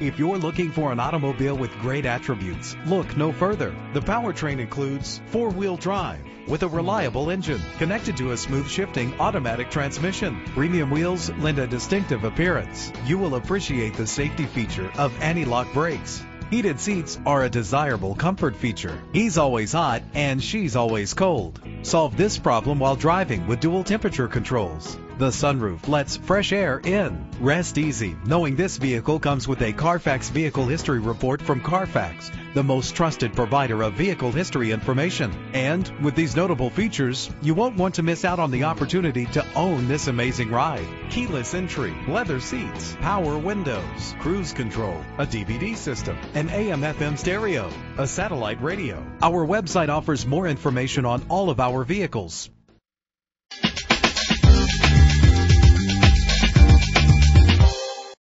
If you're looking for an automobile with great attributes, look no further. The powertrain includes four-wheel drive with a reliable engine connected to a smooth shifting automatic transmission. Premium wheels lend a distinctive appearance. You will appreciate the safety feature of anti-lock brakes. Heated seats are a desirable comfort feature. He's always hot and she's always cold. Solve this problem while driving with dual temperature controls. The sunroof lets fresh air in. Rest easy knowing this vehicle comes with a Carfax Vehicle History Report from Carfax, the most trusted provider of vehicle history information. And with these notable features, you won't want to miss out on the opportunity to own this amazing ride. Keyless entry, leather seats, power windows, cruise control, a DVD system, an AM FM stereo, a satellite radio. Our website offers more information on all of our vehicles,